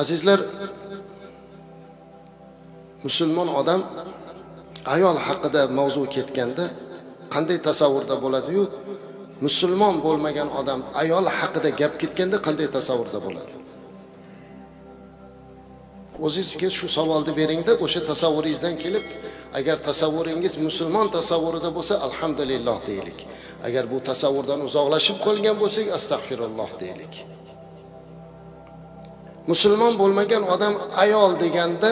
azizlar musulmon odam ayol haqida mavzu ketganda qanday tasavvurda bo'ladiyu? Musulmon bo'lmagan odam ayol haqida gap ketganda qanday tasavvurda bo'ladi? O'zingizga shu savolni beringda o'sha tasavvuringizdan kelib agar tasavvuringiz musulmon tasavvurida bo'lsa alhamdulillah deylik. Agar bu tasavvurdan uzoqlashib qolgan bo'lsak astag'firulloh deylik. Musulmon bo'lmagan odam ayol deganda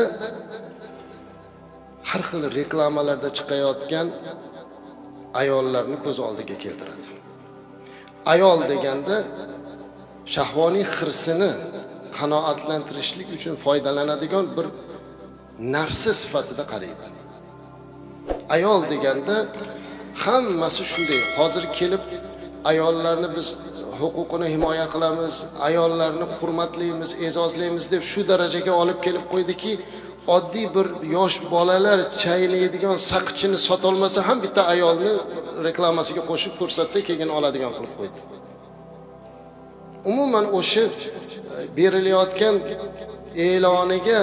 har xil reklamalarda chiqayotgan ayollarni ko'z oldiga keltiradi. Ayol deganda shahvoniy hirsini qanoatlantirishlik uchun foydalanadigan bir narsa sifatida qaraydi. Ayol deganda hammasi shunday hozir kelib ayollarni biz huquqini himoya qilamiz ayollarni hurmatlaymiz e'zozlaymiz deb shu darajaga olib kelib qo'ydiki oddiy bir yosh bolalar chaynaydigan saqchini sotolmasa ham bitta ayolni reklamasiga qo'shib ko'rsatsa keyin oladigan qilib qo'ydi. Umuman o'sha e, berilayotgan e'loniga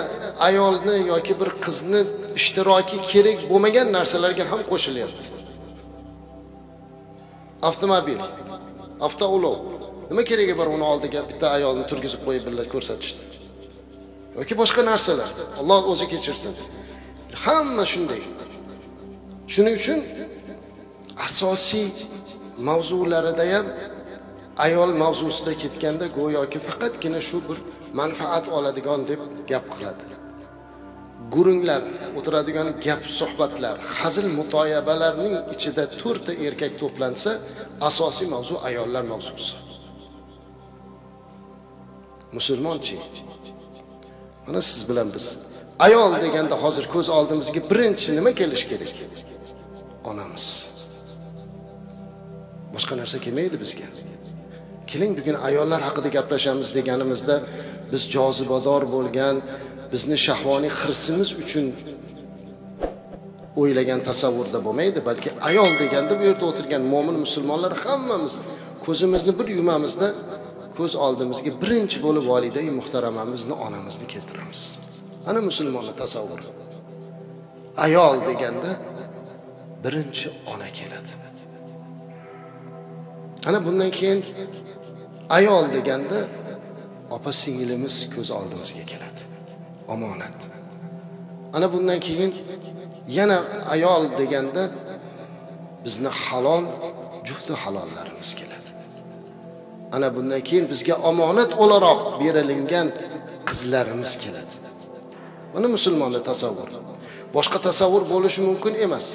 ayolni yoki bir qizni ishtiroki kerak bo'lmagan narsalarga ham qo'shilyapti. Avtomobil. Avtoulov. Nima keragi bor uni oldiga bitta ayolni turgizib qo'yib birga ko'rsatishdi? Yoki boshqa narsalar? Alloh o'zi kechirsin. Hamma shunday. Shuning uchun asosiy mavzularida ham ayol mavzusida ketganda go'yoki faqatgina shu bir manfaat oladigan deb gap qiladi. Gurunglar o'tiradigan gap suhbatlar hazil mutoyabalarning ichida to'rtta erkak to'plansa asosiy mavzu ayollar mavzusi. Musulmonchi mana siz bilan biz. Ayol deganda hozir ko'z oldimizga birinchi nima kelishi kerak? Onamiz. Boshqa narsa kelmaydi bizga. Keling bugun ayollar haqida gaplashamiz deganimizda biz jozibador bo'lgan bizni shahvoniy hirsimiz uchun o'ylagan tasavvurda bo'lmaydi balki ayol deganda bu yerda o'tirgan mo'min musulmonlar hammamiz ko'zimizni bir yumamizda ko'z oldimizga birinchi bo'lib volidai muhtaramamizni onamizni keltiramiz. Ana musulmonni tasavvuri ayol deganda birinchi ona keladi. Ana bundan keyin ayol deganda opa singlimiz ko'z oldimizga keladi. Omonat. Ana bundan keyin yana ayol deganda bizni halol jufti halollarimiz keladi. Ana bundan keyin bizga omonat o'laroq berilingan qizlarimiz keladi. Mana musulmonni tasavvur boshqa tasavvur bo'lishi mumkin emas.